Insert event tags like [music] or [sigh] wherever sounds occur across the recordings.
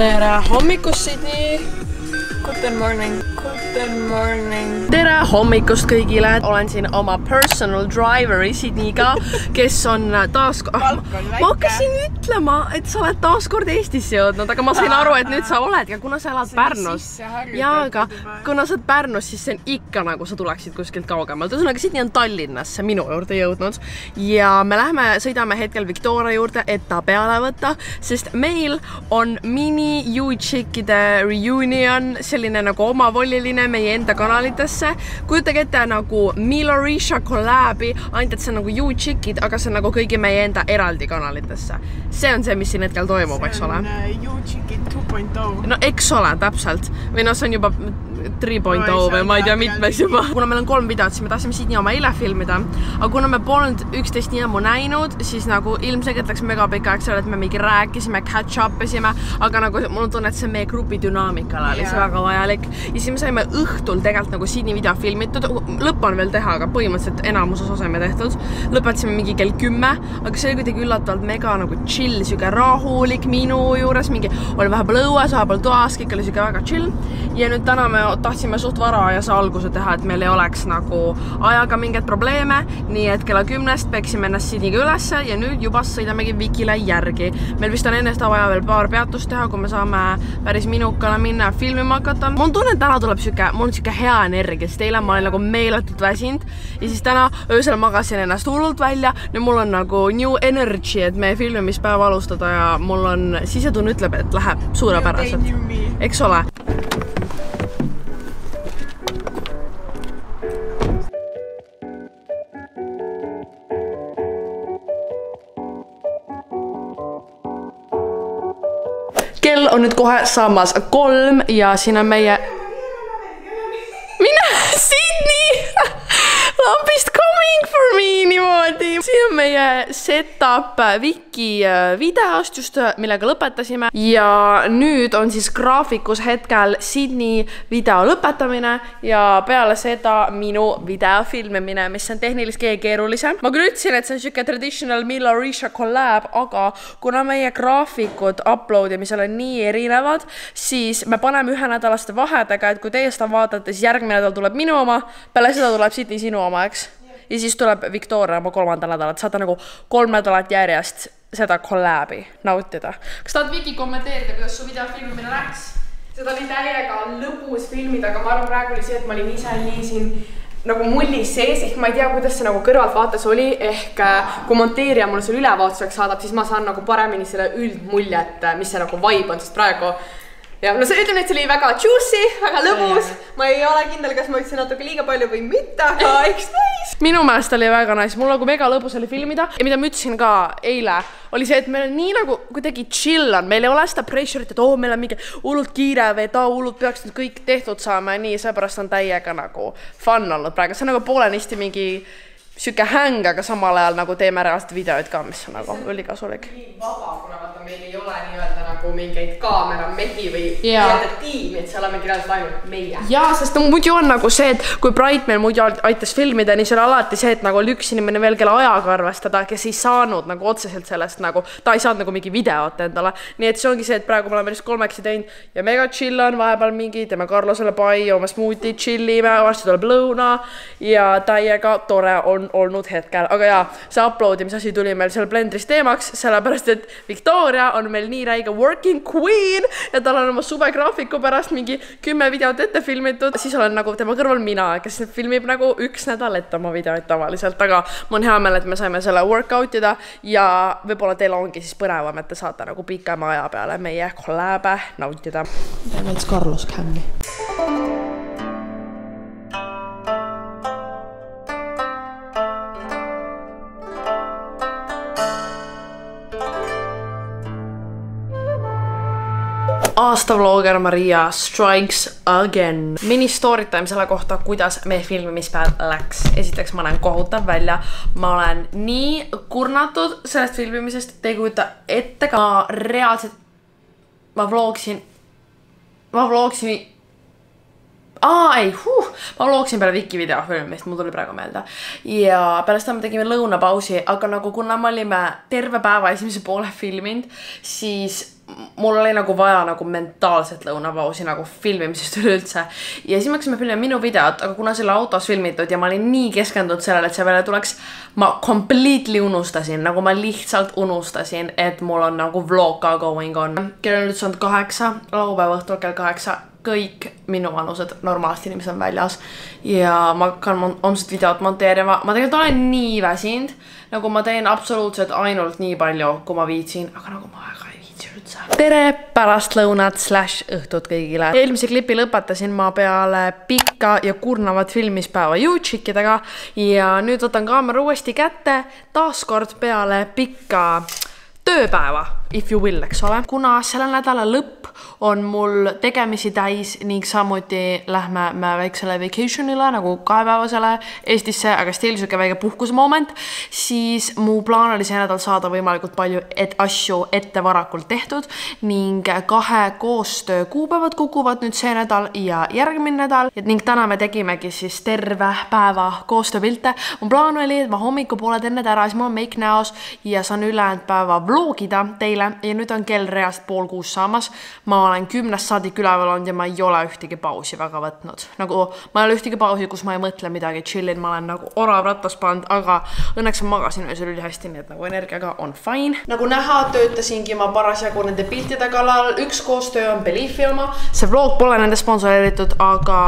tere hommikust, Sydney! Guten morning, guten morning. Tere hommikust kõigile, olen siin oma personal driver'i Sydney'ga, kes on taas, ah, ma hakkasin ütlema, et sa oled taas kord Eestisse jõudnud, aga ma sain aru, et nüüd sa oled ja kuna sa elad Pärnus. ja, aga kuna sa oled Pärnus, siis see on ikka nagu sa tuleksid kuskilt kaugemalt, ühesõnaga Sydney on Tallinnasse minu juurde jõudnud ja me läheme, sõidame hetkel Victoria juurde, et ta peale võtta, sest meil on mini U-Chickide reunion selline nagu omavoliline meie enda kanalitesse. kujutage ette nagu Milo Risha kolläbi, ainult et see on nagu You Chickid, aga see on nagu kõigi meie enda eraldi kanalitesse. see on see, mis siin hetkel toimub, eks ole. You Chickid 2.0. no eks ole, täpselt. või noh, see on juba 3.0 no, või ma ei tea, mitmes juba. kuna meil on kolm videot, siis me tahtsime Sydney oma eile filmida, aga kuna me polnud üksteist nii ammu näinud, siis nagu ilmselgelt läks mega pikk aeg sellele, et me mingi rääkisime, catch up isime, aga nagu mul on tunne, et see on meie grupi dünaamikale oli yeah. see väga vajalik. ja siis me saime õhtul tegelikult nagu Sydney video filmitud, lõpp on veel teha, aga põhimõtteliselt enamuses osame tehtud. lõpetasime mingi kell kümme, aga see oli kuidagi üllatavalt mega nagu chill, sihuke rahulik minu juures, mingi oli vahepeal õues, vahepeal toas, kõik oli sihuke väga chill. ja nüüd täna me tahtsime suht varajase alguse teha, et meil ei oleks nagu ajaga mingeid probleeme, nii et kella kümnest peksime ennast Sydney'ga ülesse ja nüüd juba sõidamegi Vikile järgi. meil vist on enne seda vaja veel paar peatust teha, kui me saame päris minukale minna filmima hakata. mul on tunne, et täna tuleb sihuke, mul on sihuke hea energia, sest eile ma olin nagu meeletult väsinud ja siis täna öösel magasin ennast hullult välja. nüüd mul on nagu new energy, et meie filmimispäeva alustada ja mul on sisetunne ütleb, et läheb suurepäraselt. eks ole on nüüd kohe saamas kolm ja siin on meie. mine, Sydney [laughs] lambist coming for me niimoodi. Meie setup Viki äh, videost just, äh, millega lõpetasime ja nüüd on siis graafikus hetkel Sydney video lõpetamine ja peale seda minu video filmimine, mis on tehniliselt kõige keerulisem. ma küll ütlesin, et see on siuke traditional Milla Risha collab, aga kuna meie graafikud upload imisel on nii erinevad, siis me paneme ühenädalaste vahedega, et kui teie seda vaatate, siis järgmine nädal tuleb minu oma, peale seda tuleb Sydney sinu oma, eks ja siis tuleb Victoria oma kolmandal nädalal, et saate nagu kolm nädalat järjest seda kolläbi nautida. kas tahad Viki kommenteerida, kuidas su video filmimine läks? seda oli täiega lõbus filmida, aga ma arvan, praegu oli see, et ma olin ise nii siin nagu mullis sees, ehk ma ei tea, kuidas see nagu kõrvaltvaates oli, ehk äh, kui monteerija mulle selle ülevaatuseks saadab, siis ma saan nagu paremini selle üldmuljet, mis see nagu vibe on, sest praegu ja no see, ütleme, et see oli väga juicy, väga lõbus. ma ei ole kindel, kas ma ütlesin natuke liiga palju või mitte, aga [laughs] eks näis. minu meelest oli väga nice, mul nagu mega lõbus oli filmida ja mida ma ütlesin ka eile, oli see, et meil on nii nagu kuidagi chill on, meil ei ole seda pressure'it, et oo oh,, meil on mingi hullult kiire või et aa, hullult peaks nüüd kõik tehtud saama ja nii, seepärast on täiega nagu fun olnud praegu, see on nagu poolenisti mingi sihuke häng, aga samal ajal nagu teeme reaalselt videoid ka, mis on nagu ülikasulik. nii vaba, kuna vaata meil ei ole nii-öelda nagu mingeid kaameramehi või nii-öelda tiimi, et seal olemegi reaalselt ainult meie. jaa, sest no muidu on nagu see, et kui Bright meil muidu aitas filmida, niin see oli alati see, et nagu oli üks inimene veel, kelle ajaga arvestada, kes ei saanud nagu otseselt sellest nagu, ta ei saanud nagu mingi videot endale. nii et see ongi see, et praegu me oleme lihtsalt kolmekesi teinud ja mega chill on, vahepeal mingi, teeme Carlosele pai, joome smuutit, chill ime, varsti tuleb lõuna ja täiega tore on olnud hetkel, aga jaa, see upload imise asi tuli meil seal Blendris teemaks, sellepärast et Victoria on meil nii räige working queen ja tal on oma suvegraafiku pärast mingi kümme videot ette filmitud, siis olen nagu tema kõrval mina, kes filmib nagu üks nädal ette oma videoid tavaliselt, aga mul on hea meel, et me saime selle workout ida ja võib-olla teil ongi siis põnevam, et te saate nagu pikema aja peale meie kolläbe nautida. teeme veits Carlos Cammi. Aastavlogger Maria strikes again. mini story time selle kohta, kuidas meie filmimispäev läks. esiteks ma näen kohutav välja. ma olen nii kurnatud sellest filmimisest, te ei kujuta ette ka. reaalselt, ma vlogsin, ma vlogsin aa ei, huh, ma vlogsin peale Viki video filmimist, mul tuli praegu meelde. ja peale seda me tegime lõunapausi, aga nagu kuna me olime terve päeva esimese poole filminud, siis mul oli nagu vaja nagu mentaalset lõunapausi nagu filmimisest üleüldse. ja siis me hakkasime filmima minu videot, aga kuna see oli autos filmitud ja ma olin nii keskendunud sellele, et see välja tuleks, ma completely unustasin, nagu ma lihtsalt unustasin, et mul on nagu vlog ka going on. kell on nüüd saanud kaheksa, laupäeva õhtul kell kaheksa kõik minuvanused normaalsed inimesed on väljas ja ma hakkan homset videot monteerima, ma tegelikult olen nii väsinud, nagu ma teen absoluutselt ainult nii palju, kui ma viitsin, aga nagu ma väga. Tere pärastlõunat slaš õhtut kõigile. eelmise klipi lõpetasin ma peale pikka ja kurnavat filmispäeva YouTube'idega ja nüüd võtan kaamera uuesti kätte, taaskord peale pikka tööpäeva, if you will, eks ole. kuna selle nädala lõpp on mul tegemisi täis ning samuti lähme me väiksele vacation'ile nagu kahepäevasele Eestisse, aga still sihuke väike puhkusemoment, siis mu plaan oli see nädal saada võimalikult palju et asju ette varakult tehtud ning kahe koostöö kuupäevad kukuvad nüüd see nädal ja järgmine nädal ning täna me tegimegi siis terve päeva koostööpilte. mu plaan oli, et ma hommikupoole teen need ära, siis mul on meik näos ja saan ülejäänud päeva vlogida teile ja nüüd on kell reaalselt pool kuus saamas ma olen kümnest saadik üleval olnud ja ma ei ole ühtegi pausi väga võtnud. nagu ma ei ole ühtegi pausi, kus ma ei mõtle midagi, chillin, ma olen nagu orav rattas pannud, aga õnneks ma magasin öösel ülihästi, nii et nagu energiaga on fine. nagu näha, töötasingi ma parasjagu nende piltide kallal, üks koostöö on Beliefilma, see vlog pole nende sponsoreeritud, aga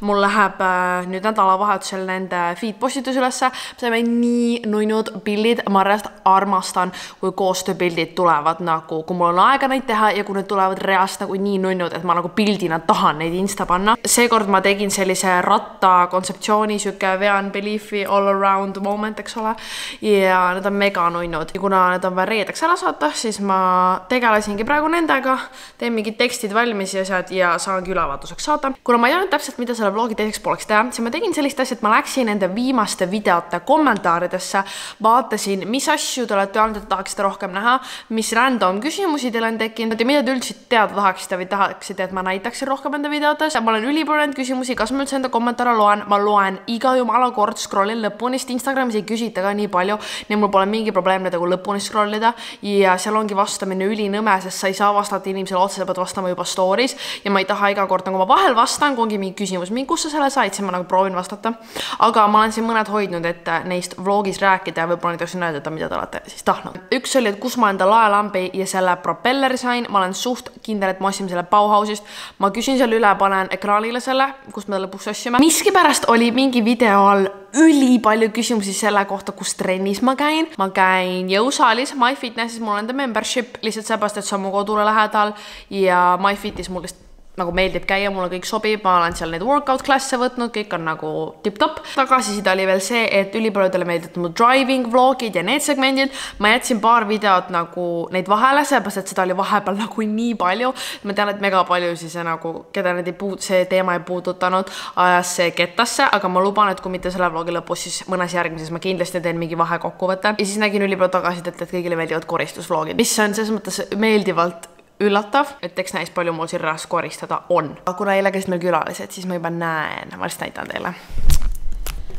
mul läheb äh, nüüd nädalavahetusel nende feed postitus ülesse, saime nii nunnud pildid, ma reaalselt armastan, kui koostööpildid tulevad nagu, kui mul on aega neid teha ja kui need tulevad reaalselt nagu nii nunnud, et ma nagu pildina tahan neid insta panna. seekord ma tegin sellise ratta kontseptsiooni, sihuke vean belief'i all around moment, eks ole. ja need on mega nunnud ja kuna need on vaja reedeks ära saata, siis ma tegelesingi praegu nendega, teen mingid tekstid valmis ja asjad ja saangi ülevaatuseks saata. kuna ma ei teadnud täpselt, mida selle vlogi teiseks pooleks teha, siis ma tegin sellist asja, et ma läksin nende viimaste videote kommentaaridesse, vaatasin, mis asju te olete öelnud, et tahaksite rohkem näha, mis random küsimusi teil on tekkinud ja mida te üldse teada tahaksite või tahaksite, et ma näitaksin rohkem enda videotes. ma olen ülipalju neid küsimusi, kas ma üldse enda kommentaare loen, ma loen iga jumala kord, scroll in lõpuni, sest Instagramis ei küsita ka nii palju, nii mul pole mingi probleem nagu lõpuni scroll ida ja seal ongi vastamine ülinõme, sest sa ei saa vastata inimesele otse, sa pead vastama juba story's ja ma ei taha iga kord nagu ma vahel vastan, kui ongi mingi küsimus, mingi kust sa selle said, siis ma nagu proovin vastata. aga ma olen siin mõned hoidnud, et neist vlogis rääkida ja võib-olla näiteks näidata, mida te olete siis tahtnud. üks oli, et kus ma enda laelambi ja selle propelleri sain, ma olen suht kindel, et ma ostsin selle Bauhausist. ma küsin selle üle, panen ekraanile selle, kust me lõpuks ostsime. miskipärast oli mingi video all ülipalju küsimusi selle kohta, kus trennis ma käin. ma käin jõusaalis, MyFitnessis, mul on the membership lihtsalt seepärast, et see on mu kodule lähedal ja MyFitis mul lihtsalt nagu meeldib käia, mulle kõik sobib, ma olen seal neid workout klasse võtnud, kõik on nagu tipp-topp. tagasiside oli veel see, et ülipaljudele meeldivad mu driving vlogid ja need segmendid. ma jätsin paar videot nagu neid vahele, sellepärast et seda oli vahepeal [laughs] nagu nii palju. ma tean, et mega paljusid see nagu, keda need ei puud-, see teema ei puudutanud, ajas see kettasse, aga ma luban, et kui mitte selle vlogi lõpus, siis mõnes järgmises ma kindlasti teen mingi vahekokkuvõtte. ja siis nägin ülipalju tagasisidet, et kõigile meeldivad koristusvlogid, mis on selles mõttes meeldivalt üllatav, et eks näis, palju mul siin rasv koristada on. kuna eile käisid meil külalised, siis ma juba näen, ma lihtsalt näitan teile.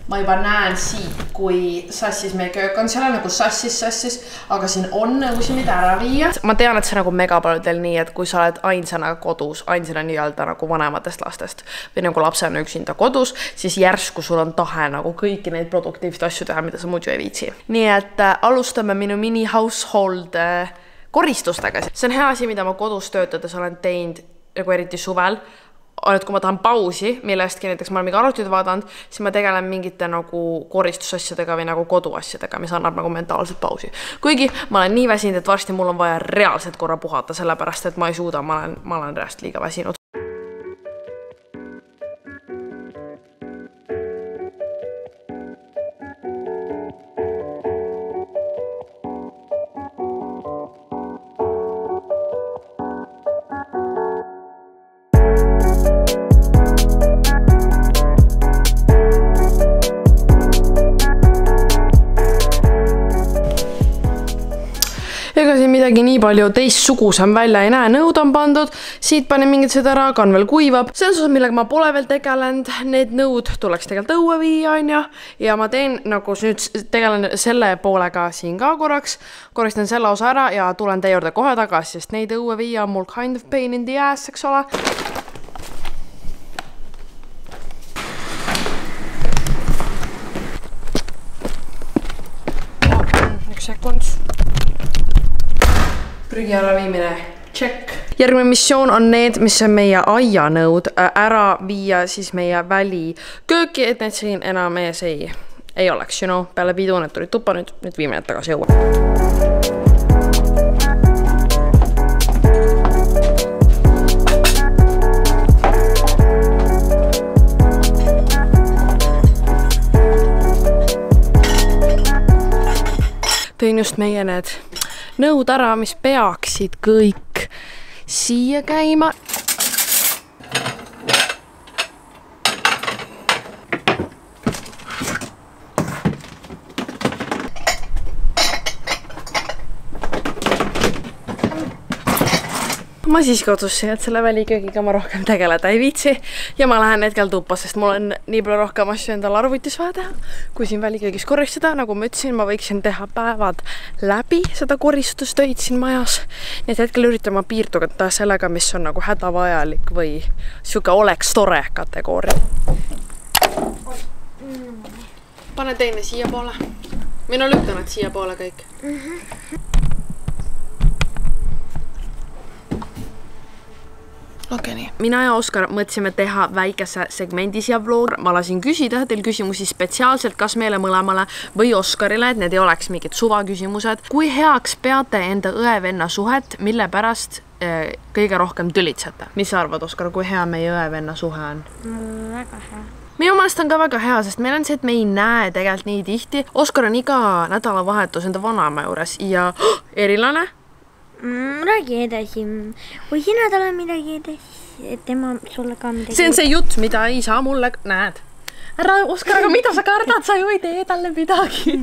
ma juba näen siit, kui sassis meie köök on, seal on nagu sassis, sassis, aga siin on nõusi, mida ära viia. ma tean, et see nagu megapaljudel nii, et kui sa oled ainsana kodus, ainsana nii-öelda nagu vanematest lastest või nagu lapsena üksinda kodus, siis järsku sul on tahe nagu kõiki neid produktiivseid asju teha, mida sa muidu ei viitsi. nii et äh, alustame minu mini household äh, koristustega. see on hea asi, mida ma kodus töötades olen teinud nagu eriti suvel. et kui ma tahan pausi millestki, näiteks ma olen mingi arvutit vaadanud, siis ma tegelen mingite nagu koristusasjadega või nagu koduasjadega, mis annab nagu mentaalset pausi. kuigi ma olen nii väsinud, et varsti mul on vaja reaalselt korra puhata, sellepärast et ma ei suuda, ma olen, ma olen reaalselt liiga väsinud. Palju teistsugusem välja ei näe, nõud on pandud, siit panin mingid kann veel kuivab. see on see, millega ma pole veel tegelenud, need nõud tuleks tegelikult õue viia, onju. ja ma teen nagu nüüd tegelen selle poolega siin ka korraks, koristan selle osa ära ja tulen teie juurde kohe tagasi, sest neid õue viia on mul kind of pain in the ass, eks ole üks sekund. Prügi äraviimine, tšekk. järgmine missioon on need, mis on meie aianõud ära viia siis meie välikööki, et need siin enam ees ei, ei oleks, you know, peale pidu need tulid tuppa, nüüd, nüüd viime need tagasi õue. tõin just meie need nõud ära, mis peaksid kõik siia käima. Ma siiski otsustasin, et selle väliköögiga ma rohkem tegeleda ei viitsi ja ma lähen hetkel tuppa, sest mul on nii palju rohkem asju endal arvutis vaja teha, kui siin väliköögis koristada, nagu ma ütlesin, ma võiksin teha päevad läbi seda koristustöid siin majas. nii et hetkel üritan ma piirduda sellega, mis on nagu hädavajalik või sihuke oleks tore kategooria. pane teine siiapoole. mina lükkan nad siiapoole kõik mm. -hmm. Okei okay,, nii. mina ja Oskar mõtlesime teha väikese segmendi siia vlog. ma lasin küsida teil küsimusi spetsiaalselt, kas meile mõlemale või Oskarile, et need ei oleks mingid suvaküsimused. kui heaks peate enda õe-venna suhet, mille pärast äh, kõige rohkem tülitsete? mis sa arvad, Oskar, kui hea meie õe-venna suhe on? väga hea minu meelest on ka väga hea, sest meil on see, et me ei näe tegelikult nii tihti. Oskar on iga nädalavahetus enda vanaema juures ja [gasps] oh, erilane mm,. räägi edasi. kui sina talle midagi edasi, tema sulle ka midagi. see on see jutt, mida ei saa mulle, näed ära, Oskar, aga mida sa kardad, sa ju ei tee talle midagi.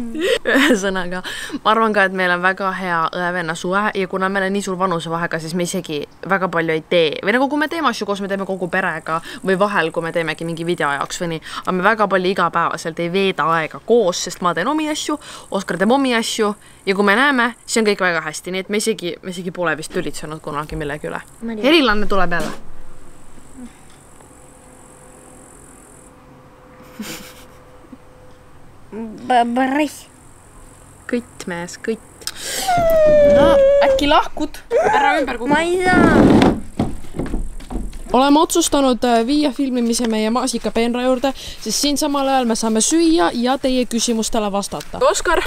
Ühesõnaga, ma arvan ka, et meil on väga hea õe-venna suhe ja kuna meil on nii suur vanusevahega, siis me isegi väga palju ei tee. Või nagu, kui me teeme asju koos, me teeme kogu perega või vahel, kui me teemegi mingi video jaoks või nii, aga me väga palju igapäevaselt ei veeda aega koos, sest ma teen omi asju, Oskar teeb omi asju ja kui me näeme, siis on kõik väga hästi, nii et me isegi, me isegi pole vist tülitsenud kunagi millegi üle. erilane tuleb jälle Bariss. kõtt mees, kõtt. no äkki lahkud, ära ümber kuku. ma ei saa. oleme otsustanud äh, viia filmimise meie maasika peenra juurde, sest siin samal ajal me saame süüa ja teie küsimustele vastata. Oskar,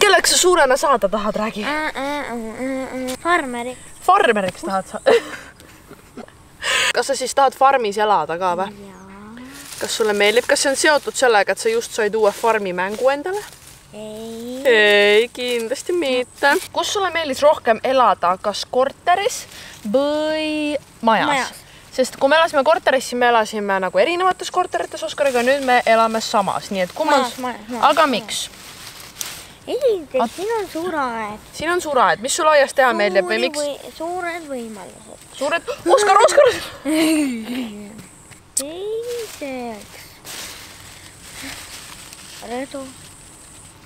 kelleks sa suurena saada tahad, räägi. farmeriks. farmeriks tahad sa [laughs] kas sa siis tahad farmis elada ka või? Kas sulle meeldib, kas see on seotud sellega, et sa just said uue farmi mängu endale? ei. ei, kindlasti mitte. kus sulle meeldis rohkem elada, kas korteris või majas, majas.? sest kui me elasime korteris, siis me elasime nagu erinevates korterites Oskariga, nüüd me elame samas, nii et kummas, aga majas. miks? esiteks, siin on suur aed. siin on suur aed, mis sul aias teha meeldib või miks suured võimalused. suured, Oskar, Oskar [laughs] [laughs] teiseks, rõdu.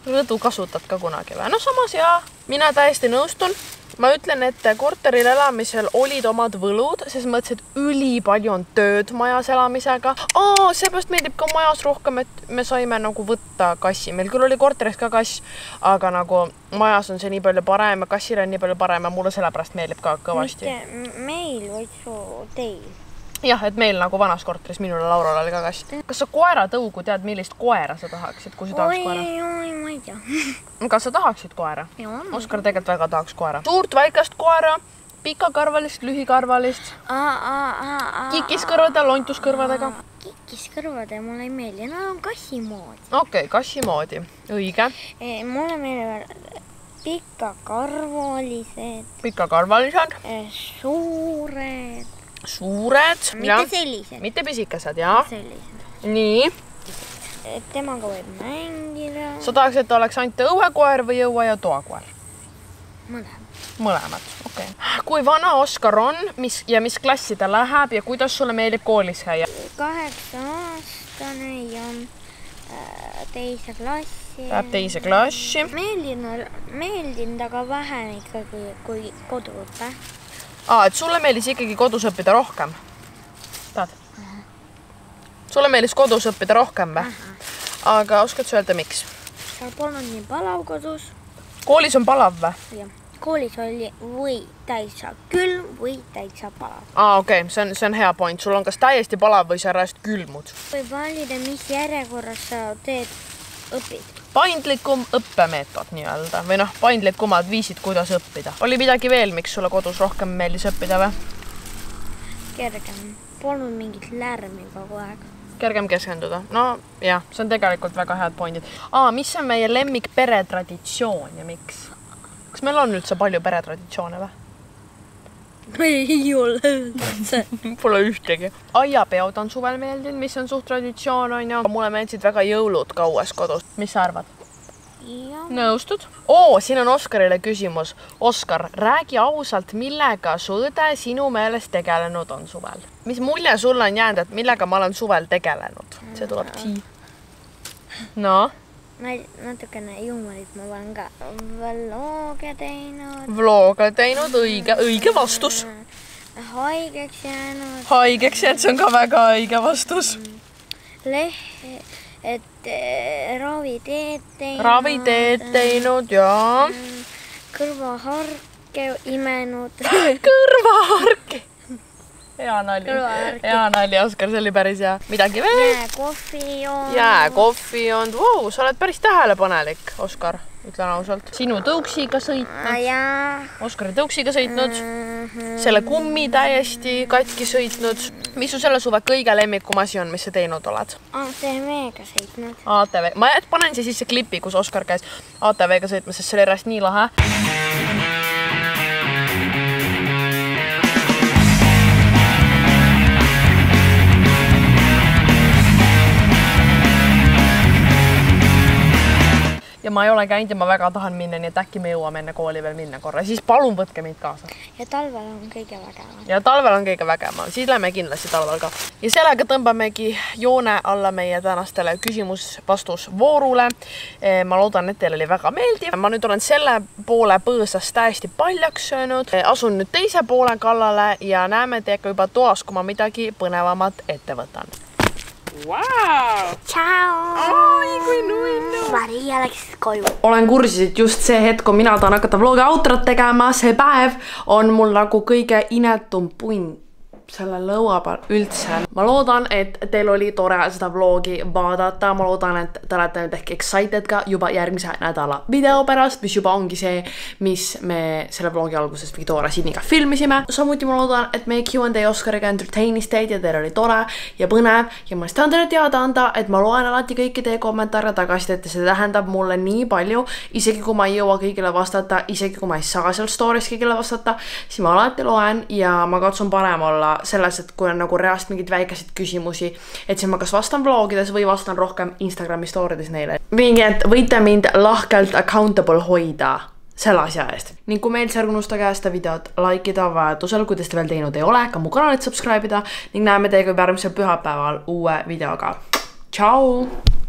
rõdu kasutad ka kunagi või? no samas jaa, mina täiesti nõustun. ma ütlen, et korteril elamisel olid omad võlud, ses mõttes, et ülipalju on tööd majas elamisega. seepärast meeldib ka majas rohkem, et me saime nagu võtta kassi, meil küll oli korteris ka kass, aga nagu majas on see nii palju parem ja kassil on nii palju parem ja mulle sellepärast meeldib ka kõvasti. mitte meil, vaid teil jah, et meil nagu vanas korteris, minul ja Laural oli ka kass. kas sa koeratõugu tead, millist koera sa tahaksid, kui sa tahaks koera? oi, ma ei tea. [laughs] kas sa tahaksid koera? Oskar tegelikult väga tahaks koera. suurt väikest koera, pikakarvalist, lühikarvalist, kikiskõrvade, lontuskõrvadega. kikiskõrvad mulle ei meeldi, nad on kassi moodi. okei okay,, kassi moodi, õige. mulle meeldivad pikakarvalised. pikakarvalised. suured suured. mitte sellised. mitte pisikesed, jah. nii. et temaga võib mängida. sa tahaks, et ta oleks ainult õuekoer või õue ja toakoer mõlemad. mõlemad, okei okay.. kui vana Oskar on, mis ja mis klassi ta läheb ja kuidas sulle meeldib koolis käia? kaheksa-aastane ja äh, teise klassi. Läheb teise klassi. meeldinud, meeldinud aga vähem ikkagi kui koduõpe. aa, et sulle meeldis ikkagi kodus õppida rohkem? tahad? sulle meeldis kodus õppida rohkem või? aga oskad sa öelda, miks? polnud nii palav kodus koolis on palav või? koolis oli või täitsa külm või täitsa palav. aa, okei okay., see on, see on hea point, sul on kas täiesti palav või sa reaalselt külmud. võib valida, mis järjekorras sa teed, õpid. Paindlikum õppemeetod nii-öelda või noh, paindlikumad viisid, kuidas õppida. oli midagi veel, miks sulle kodus rohkem meeldis õppida või? kergem, polnud mingit lärmi kogu aeg. kergem keskenduda, no jah, see on tegelikult väga head pointid. aa, mis on meie lemmik peretraditsioon ja miks? kas meil on üldse palju peretraditsioone või? [laughs] ei ole üldse. [laughs] Pole ühtegi. aiapeod on suvel meeldinud, mis on suht traditsioon onju. mulle meeldisid väga jõulud ka uues kodus. mis sa arvad? nõustud? oo, siin on Oskarile küsimus. Oskar, räägi ausalt, millega su õde sinu meelest tegelenud on suvel? mis mulje sulle on jäänud, et millega ma olen suvel tegelenud? see tuleb tii. no, ma natukene juumorit ma olen ka vlooge teinud. vlooga teinud, õige, õige vastus. Haigeks jäänud, haigeks jäänud, see on ka väga õige vastus. leht, et eh, raviteed teinud. raviteed. teinud ja kõrvaharke imenud. [laughs] kõrvaharki. Hea nali, hea nali, Oskar, see oli päris hea. midagi veel? jääkohvi joonud. jääkohvi joonud wow,, sa oled päris tähelepanelik, Oskar, ütlen ausalt. sinu tõuksiga sõitnud. Oskari tõuksiga sõitnud, Mhm. selle kummi täiesti katki sõitnud. mis su selle suve kõige lemmikum asi on, mis sa teinud oled? ATV-ga sõitnud. ATV, ma panen siia sisse klipi, kus Oskar käis ATV-ga sõitmas, sest see oli reaalselt nii lahe. Ja ma ei ole käinud ja ma väga tahan minna, nii et äkki me jõuame enne kooli veel minna korra, siis palun võtke mind kaasa ja talvel on kõige vägevam. ja talvel on kõige vägevam, siis lähme kindlasti talvel ka. ja sellega tõmbamegi joone alla meie tänastele küsimus-vastus voorule. ma loodan, et teil oli väga meeldiv. ma nüüd olen selle poole põõsast täiesti paljaks söönud. asun nüüd teise poole kallale ja näeme teiega juba toas, kui ma midagi põnevamat ette võtan. Wow. tšau. Oi, kui nunnu. Maria läks koju. olen kursis, et just see hetk, kui mina tahan hakata vlogi outrot tegema, see päev on mul nagu kõige inetum punn selle lõua peal üldse. ma loodan, et teil oli tore seda vlogi vaadata, ma loodan, et te olete nüüd ehk excited ka juba järgmise nädala video pärast, mis juba ongi see, mis me selle vlogi alguses Victoria Siniga filmisime. samuti ma loodan, et meie Q&A Oskariga entertain'is teid ja teil oli tore ja põnev ja ma lihtsalt tahan teile teada anda, et ma loen alati kõiki teie kommentaare tagasisidet ja see tähendab mulle nii palju, isegi kui ma ei jõua kõigile vastata, isegi kui ma ei saa seal story's kõigile vastata, siis ma alati loen ja ma katsun parem olla selles, et kui on nagu reaalselt mingeid väikeseid küsimusi, et siis ma kas vastan vlogides või vastan rohkem Instagrami story des neile. nii et võite mind lahkelt accountable hoida selle asja eest. ning kui meeldis, ärge unustage seda videot like ida vajadusel, kui te seda veel teinud ei ole, ka mu kanalit subscribe ida ning näeme teiega juba järgmisel pühapäeval uue videoga. tšau.